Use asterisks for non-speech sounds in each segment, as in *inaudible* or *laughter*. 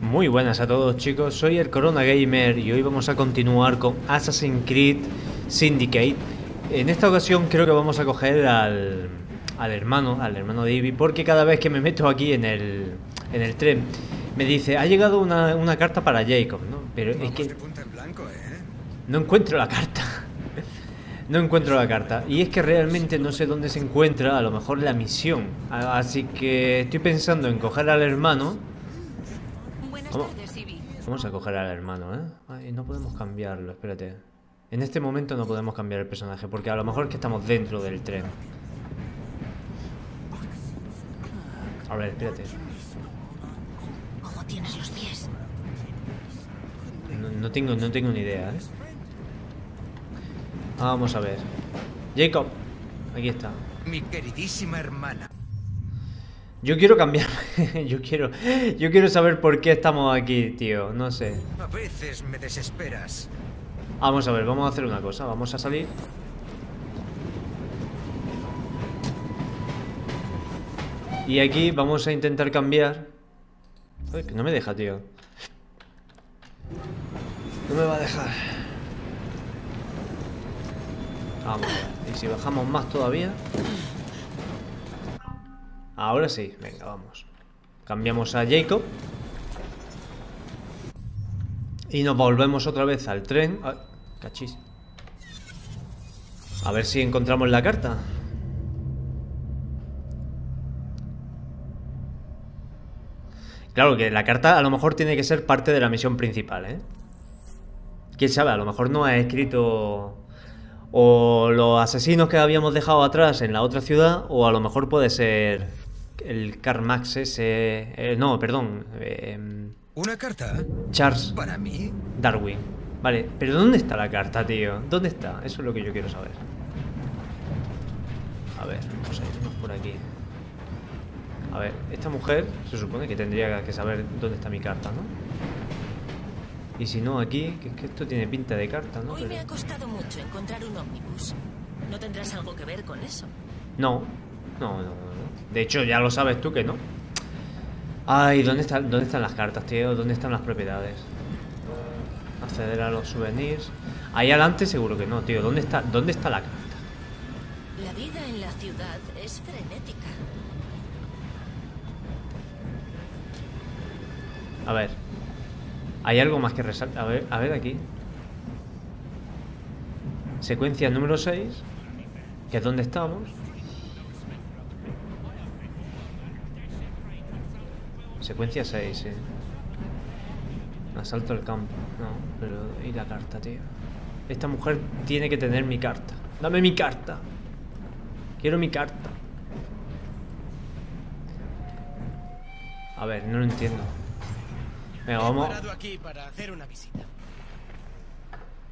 Muy buenas a todos chicos, soy el Corona Gamer y hoy vamos a continuar con Assassin's Creed Syndicate. En esta ocasión creo que vamos a coger al, al hermano, al hermano de Ivy, porque cada vez que me meto aquí en el, en el tren me dice, ha llegado una, una carta para Jacob, ¿no? Pero es que en blanco, ¿eh? no encuentro la carta. *laughs* No encuentro la carta. Y es que realmente no sé dónde se encuentra a lo mejor la misión. Así que estoy pensando en coger al hermano. Vamos. Vamos a coger al hermano, ¿eh? Ay, no podemos cambiarlo, espérate. En este momento no podemos cambiar el personaje, porque a lo mejor es que estamos dentro del tren. A ver, espérate. ¿Cómo tienes los pies? No, no tengo, no tengo ni idea, ¿eh? Vamos a ver. Jacob, aquí está. Mi queridísima hermana. Yo quiero cambiar. *laughs* yo quiero. Yo quiero saber por qué estamos aquí, tío. No sé. A veces me desesperas. Vamos a ver, vamos a hacer una cosa. Vamos a salir. Y aquí vamos a intentar cambiar. Uy, que no me deja, tío. No me va a dejar. Vamos. Y si bajamos más todavía. Ahora sí, venga, vamos. Cambiamos a Jacob. Y nos volvemos otra vez al tren. Ay, cachis. A ver si encontramos la carta. Claro que la carta a lo mejor tiene que ser parte de la misión principal, ¿eh? Quién sabe, a lo mejor no ha escrito o los asesinos que habíamos dejado atrás en la otra ciudad, o a lo mejor puede ser el Carmax ese. eh, no, perdón. eh, ¿Una carta? Charles ¿Para mí? Darwin. Vale, pero ¿dónde está la carta, tío? ¿Dónde está? Eso es lo que yo quiero saber. A ver, vamos a irnos por aquí. A ver, esta mujer se supone que tendría que saber dónde está mi carta, ¿no? Y si no, aquí, que es que esto tiene pinta de carta, ¿no? Hoy me ha costado mucho encontrar un ómnibus. ¿No tendrás algo que ver con eso? No, no, no, no. De hecho, ya lo sabes tú que no. Ay, ¿dónde están, ¿dónde están las cartas, tío? ¿Dónde están las propiedades? Acceder a los souvenirs. Ahí adelante seguro que no, tío. ¿Dónde está, ¿dónde está la carta? La vida en la ciudad es frenética. A ver. ¿Hay algo más que resaltar? A ver, a ver aquí. Secuencia número 6. Que es donde estamos. Secuencia 6, sí. Asalto al campo. No, pero... ¿Y la carta, tío? Esta mujer tiene que tener mi carta. Dame mi carta. Quiero mi carta. A ver, no lo entiendo. Venga, vamos. He parado aquí para hacer una visita.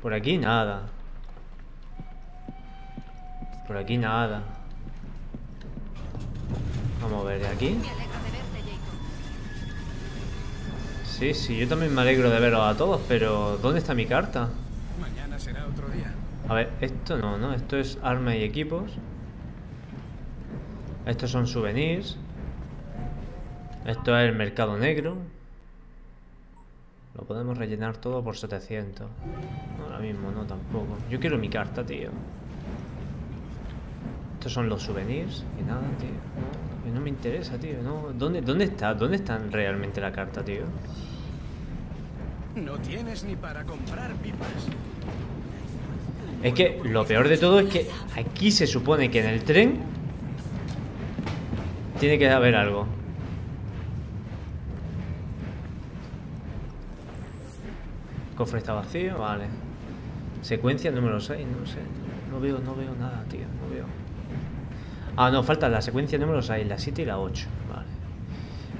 Por aquí nada. Por aquí nada. Vamos a ver de aquí. Sí, sí, yo también me alegro de verlos a todos, pero ¿dónde está mi carta? Mañana será otro día. A ver, esto no, ¿no? Esto es armas y equipos. Estos son souvenirs. Esto es el mercado negro. Lo podemos rellenar todo por 700. Ahora mismo no, tampoco. Yo quiero mi carta, tío. Estos son los souvenirs y nada, tío. No, me interesa, tío. No. ¿Dónde, ¿Dónde está? ¿Dónde está realmente la carta, tío? No tienes ni para comprar pipas. Es que lo peor de todo es que aquí se supone que en el tren tiene que haber algo. Cofre está vacío, vale. Secuencia número 6, no sé. No veo, no veo nada, tío, no veo. Ah, no, falta la secuencia número 6, la 7 y la 8, vale.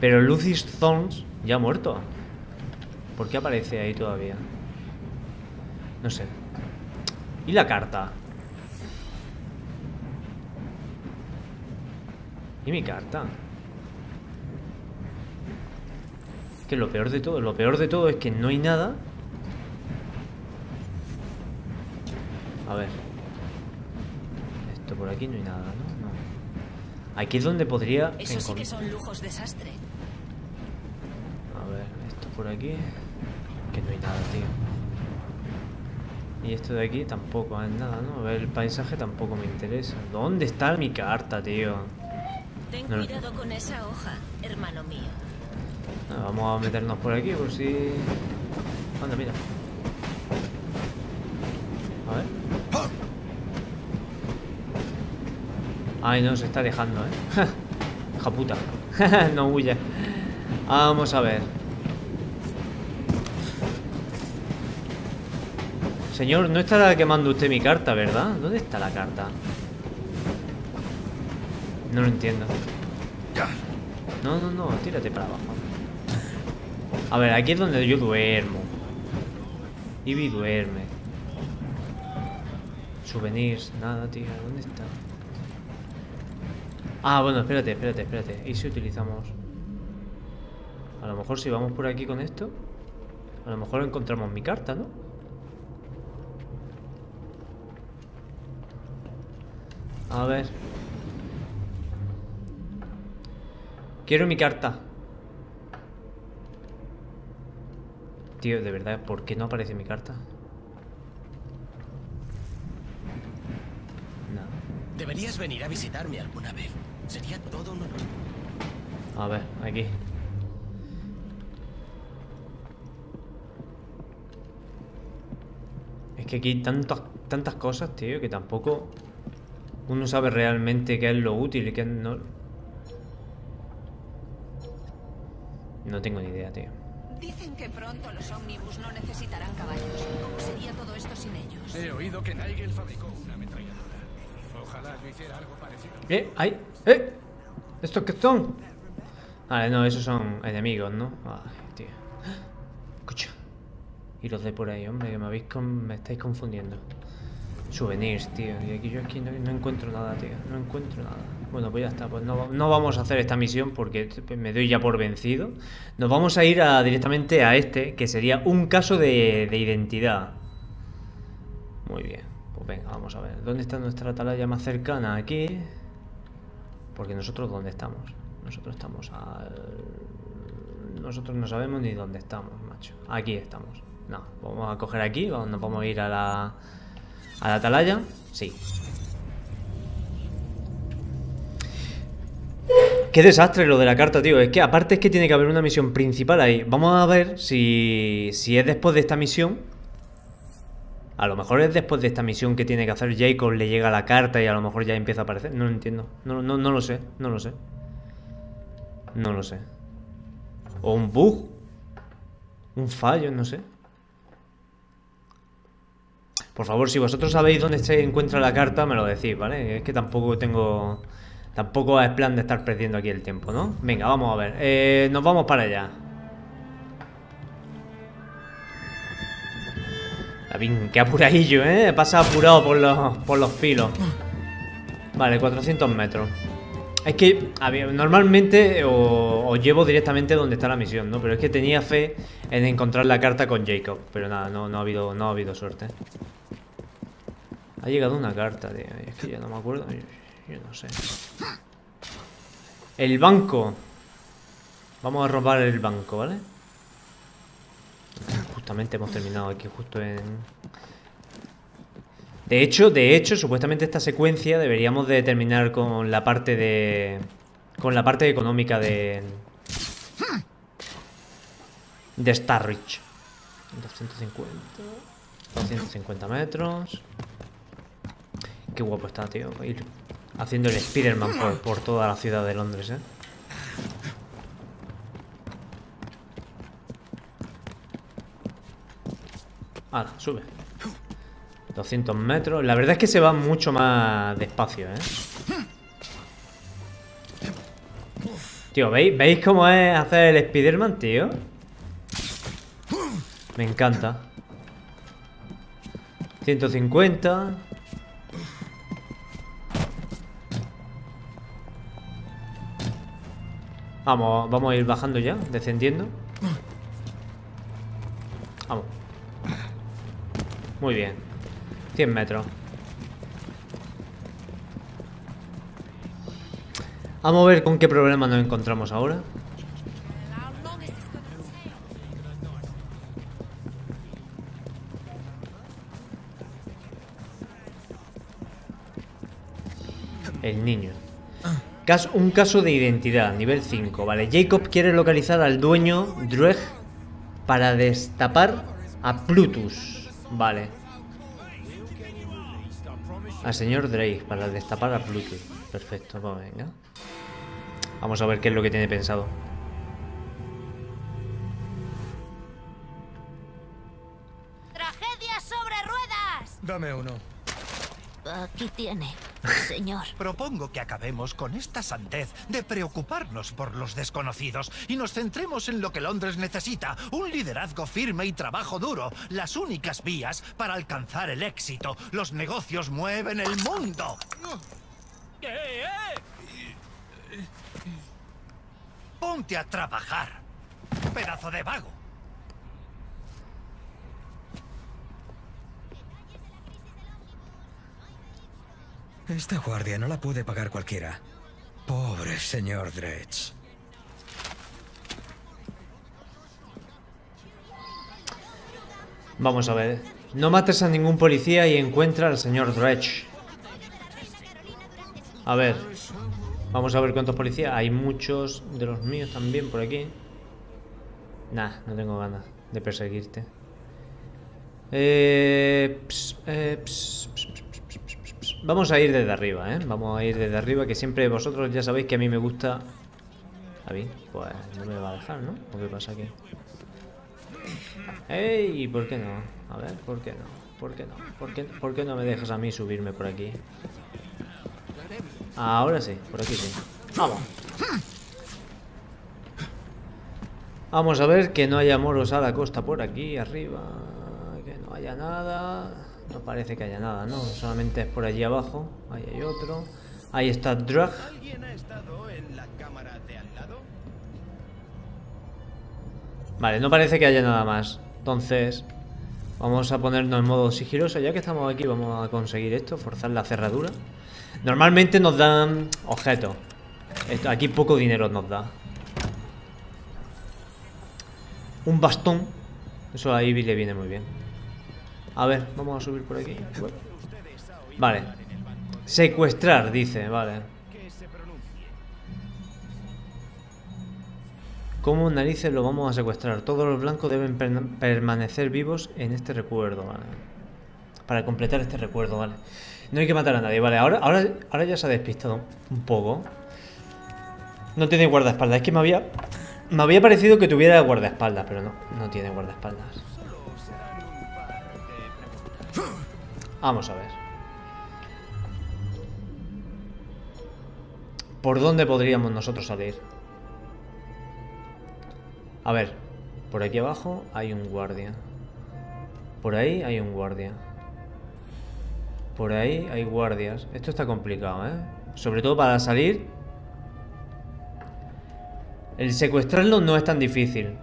Pero Lucis Thorns ya ha muerto. ¿Por qué aparece ahí todavía? No sé. ¿Y la carta? ¿Y mi carta? Que lo peor de todo, lo peor de todo es que no hay nada. A ver. Esto por aquí no hay nada, ¿no? Aquí es donde podría Eso sí que son lujos desastre. A ver, esto por aquí. Que no hay nada, tío. Y esto de aquí tampoco es nada, ¿no? Ver el paisaje tampoco me interesa. ¿Dónde está mi carta, tío? Ten No cuidado con esa hoja, hermano mío. Ah, Vamos a meternos por aquí por si... Anda, mira. A ver. Ay, no, se está dejando, ¿eh? *laughs* Hija puta. *laughs* no huye. Vamos a ver. Señor, no estará quemando usted mi carta, ¿verdad? ¿Dónde está la carta? No lo entiendo. No, no, no, tírate para abajo. A ver, aquí es donde yo duermo. Ivy duerme. Souvenirs, nada, tío. ¿Dónde está? Ah, bueno, espérate, espérate, espérate. ¿Y si utilizamos? A lo mejor si vamos por aquí con esto, a lo mejor encontramos mi carta, ¿no? A ver. Quiero mi carta. Tío, de verdad, ¿por qué no aparece mi carta? No. Deberías venir a visitarme alguna vez. Sería todo un honor. A ver, aquí. Es que aquí hay tantas, tantas cosas, tío, que tampoco uno sabe realmente qué es lo útil y qué no. No tengo ni idea, tío. Dicen que pronto los ómnibus no necesitarán caballos. ¿Cómo sería todo esto sin ellos? He oído que Nigel fabricó una ametralladora. Ojalá yo hiciera algo parecido. ¡Eh! ¡Ay! ¡Eh! ¿Estos qué son? Vale, no, esos son enemigos, ¿no? Ay, tío. Escucha. Y los de por ahí, hombre, que me habéis con- me estáis confundiendo. Souvenirs, tío. Y aquí yo aquí no, no encuentro nada, tío. No encuentro nada. Bueno, pues ya está. Pues no, no vamos a hacer esta misión porque me doy ya por vencido. Nos vamos a ir directamente a este, que sería un caso de, de identidad. Muy bien. Venga, vamos a ver. ¿Dónde está nuestra atalaya más cercana? Aquí. Porque nosotros, ¿dónde estamos? Nosotros estamos al... Nosotros no sabemos ni dónde estamos, macho. Aquí estamos. No, vamos a coger aquí, vamos, nos vamos a ir a la... A la atalaya. Sí. Qué desastre lo de la carta, tío. Es que aparte es que tiene que haber una misión principal ahí. Vamos a ver si, si es después de esta misión. A lo mejor es después de esta misión que tiene que hacer Jacob, le llega la carta y a lo mejor ya empieza a aparecer. No lo entiendo. No, no, no lo sé, no lo sé. No lo sé. O un bug. Un fallo, no sé. Por favor, si vosotros sabéis dónde se encuentra la carta, me lo decís, ¿vale? Es que tampoco tengo... Tampoco es plan de estar perdiendo aquí el tiempo, ¿no? Venga, vamos a ver. Eh, nos vamos para allá. Lavín, qué apuradillo, ¿eh? Pasa apurado por los, por los filos. Vale, 400 metros. Es que, normalmente os llevo directamente donde está la misión, ¿no? Pero es que tenía fe en encontrar la carta con Jacob. Pero nada, no, no, ha, habido, no ha habido suerte. Ha llegado una carta, tío. Es que ya no me acuerdo. Yo no sé. El banco. Vamos a robar el banco, ¿vale? Justamente hemos terminado aquí, justo en... De hecho, de hecho, supuestamente esta secuencia deberíamos de terminar con la parte de... Con la parte económica de... De Starrich. 250... 250 metros... Qué guapo está, tío. Ir haciendo el Spider-Man por, por toda la ciudad de Londres, ¿eh? Hala, sube. 200 metros. La verdad es que se va mucho más despacio, ¿eh? Tío, ¿veis, ¿veis cómo es hacer el Spider-Man, tío? Me encanta. 150. Vamos, vamos a ir bajando ya, descendiendo. Vamos. Muy bien. 100 metros. Vamos a ver con qué problema nos encontramos ahora. El niño. Un caso de identidad, nivel 5. Vale, Jacob quiere localizar al dueño Dreg para destapar a Plutus. Vale. Al señor Drake para destapar a Plutus. Perfecto, pues venga. Vamos a ver qué es lo que tiene pensado. ¡Tragedia sobre ruedas! Dame uno. Aquí tiene, señor. Propongo que acabemos con esta santez de preocuparnos por los desconocidos y nos centremos en lo que Londres necesita, un liderazgo firme y trabajo duro, las únicas vías para alcanzar el éxito. Los negocios mueven el mundo. Ponte a trabajar, pedazo de vago. Esta guardia no la puede pagar cualquiera. Pobre señor Dredge. Vamos a ver. No mates a ningún policía y encuentra al señor Dredge. A ver. Vamos a ver cuántos policías. Hay muchos de los míos también por aquí. Nah, no tengo ganas de perseguirte. Eh, eh, ps, ps, ps, ps, ps. Vamos a ir desde arriba, ¿eh? Vamos a ir desde arriba, que siempre vosotros ya sabéis que a mí me gusta... A mí, pues no me va a dejar, ¿no? ¿O qué pasa aquí? ¡Ey! ¿Por qué no? A ver, ¿por qué no? ¿Por qué no? ¿Por qué, por qué no me dejas a mí subirme por aquí? Ahora sí, por aquí sí. Vamos. Vamos a ver que no haya moros a la costa por aquí, arriba. Que no haya nada. No parece que haya nada, ¿no? Solamente es por allí abajo. Ahí hay otro. Ahí está Drag. ¿Alguien ha estado en la cámara de al lado? Vale, no parece que haya nada más. Entonces, vamos a ponernos en modo sigiloso. Ya que estamos aquí, vamos a conseguir esto, forzar la cerradura. Normalmente nos dan objetos. Esto- aquí poco dinero nos da. Un bastón. Eso a Ivy le viene muy bien. A ver, vamos a subir por aquí. Vale. Secuestrar, dice, vale. ¿Cómo narices lo vamos a secuestrar? Todos los blancos deben per- permanecer vivos en este recuerdo, ¿vale? Para completar este recuerdo, ¿vale? No hay que matar a nadie, ¿vale? Ahora, ahora, ahora ya se ha despistado un poco. No tiene guardaespaldas. Es que me había... Me había parecido que tuviera guardaespaldas, pero no. No tiene guardaespaldas. Vamos a ver. ¿Por dónde podríamos nosotros salir? A ver, por aquí abajo hay un guardia. Por ahí hay un guardia. Por ahí hay guardias. Esto está complicado, ¿eh? Sobre todo para salir. El secuestrarlo no es tan difícil.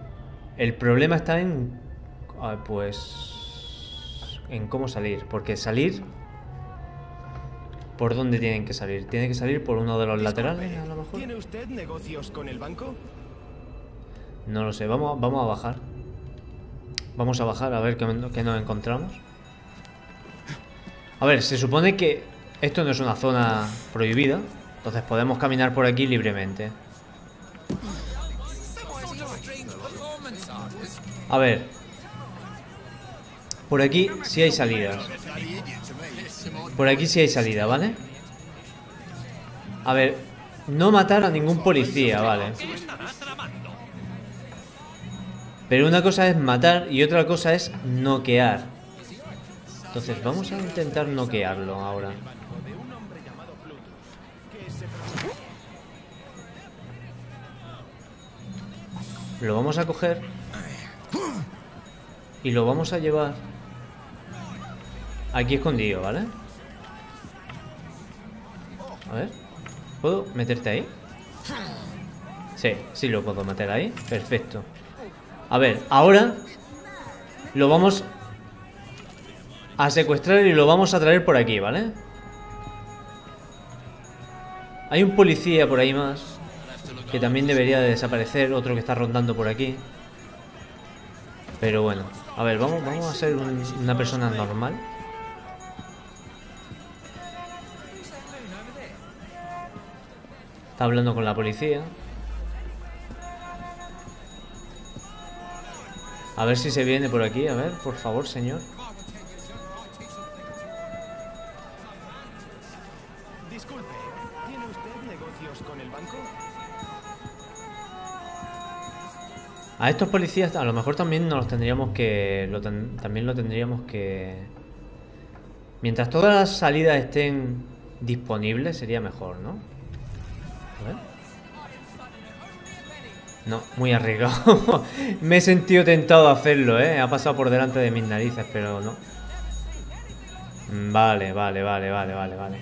El problema está en... ah, pues... En cómo salir. Porque salir... ¿Por dónde tienen que salir? ¿Tienen que salir por uno de los laterales, a lo mejor? ¿Tiene usted negocios con el banco? No lo sé, vamos, vamos a bajar. Vamos a bajar a ver qué, qué nos encontramos. A ver, se supone que esto no es una zona prohibida, entonces podemos caminar por aquí libremente. A ver. Por aquí sí hay salidas. Por aquí sí hay salida, ¿vale? A ver, no matar a ningún policía, ¿vale? Pero una cosa es matar y otra cosa es noquear. Entonces vamos a intentar noquearlo ahora. Lo vamos a coger y lo vamos a llevar aquí escondido, ¿vale? A ver, ¿puedo meterte ahí? Sí, sí lo puedo meter ahí. Perfecto. A ver, ahora lo vamos a secuestrar y lo vamos a traer por aquí, ¿vale? Hay un policía por ahí más que también debería de desaparecer, otro que está rondando por aquí. Pero bueno, a ver, vamos, vamos a ser un- una persona normal. Está hablando con la policía. A ver si se viene por aquí. A ver, por favor, señor. Disculpe, ¿tiene usted negocios con el banco? A estos policías a lo mejor también nos los tendríamos que... Lo ten- también lo tendríamos que... Mientras todas las salidas estén disponibles sería mejor, ¿no? A ver. No, muy arriesgado. *laughs* Me he sentido tentado a hacerlo, ¿eh? Ha pasado por delante de mis narices, pero no. Vale, vale, vale, vale, vale, vale.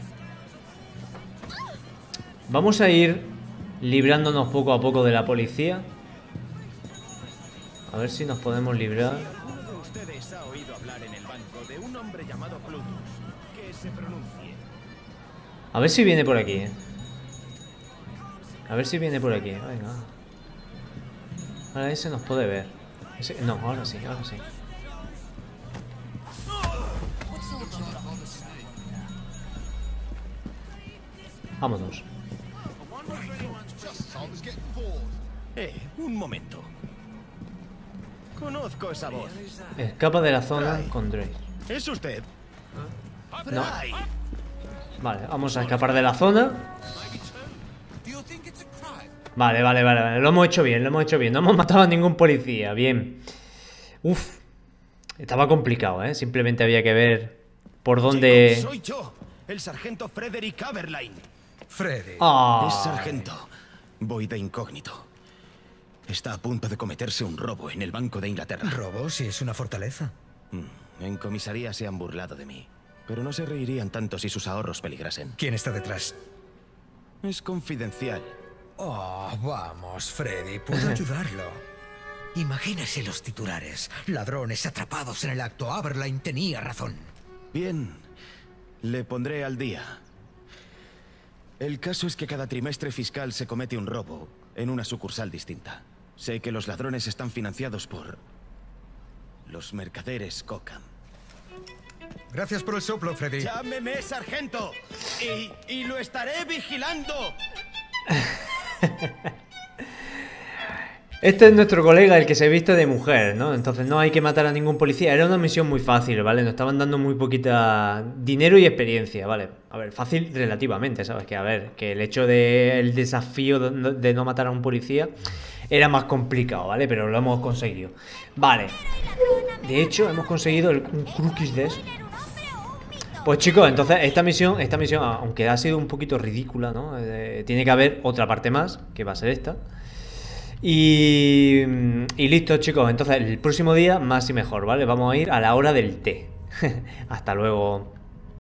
Vamos a ir librándonos poco a poco de la policía. A ver si nos podemos librar. A ver si viene por aquí. eh. A ver si viene por aquí. Venga. Ahora ese nos puede ver. Ese- no, ahora sí, ahora sí. Vámonos. Eh, un momento. Conozco esa voz. Escapa de la zona con Drake. ¿Es usted? No. Vale, vamos a escapar de la zona. Vale, vale, vale, vale. Lo hemos hecho bien, lo hemos hecho bien. No hemos matado a ningún policía. Bien. Uf. Estaba complicado, ¿eh? Simplemente había que ver por dónde... Chicos, soy yo, el sargento Frederick Aberline. Freddy. Ah. Es sargento. Voy de incógnito. Está a punto de cometerse un robo en el Banco de Inglaterra. Robo si es una fortaleza. Mm, En comisaría se han burlado de mí. Pero no se reirían tanto si sus ahorros peligrasen. ¿Quién está detrás? Es confidencial. Oh, vamos, Freddy, puedo *laughs* ayudarlo. Imagínese los titulares. Ladrones atrapados en el acto. Aberline tenía razón. Bien, le pondré al día. El caso es que cada trimestre fiscal se comete un robo en una sucursal distinta. Sé que los ladrones están financiados por los mercaderes Cockham. Gracias por el soplo, Freddy. Llámeme sargento y, y lo estaré vigilando. *laughs* *laughs* Este es nuestro colega, el que se viste de mujer, ¿no? Entonces no hay que matar a ningún policía. Era una misión muy fácil, ¿vale? Nos estaban dando muy poquita dinero y experiencia, ¿vale? A ver, fácil relativamente, ¿sabes? Que a ver, que el hecho del desafío de no- de no matar a un policía era más complicado, ¿vale? Pero lo hemos conseguido. Vale. De hecho, hemos conseguido el, un croquis de eso. Pues chicos, entonces esta misión, esta misión, aunque ha sido un poquito ridícula, ¿no? Eh, tiene que haber otra parte más, que va a ser esta. Y, y listo, chicos. Entonces, el próximo día, más y mejor, ¿vale? Vamos a ir a la hora del té. *laughs* Hasta luego.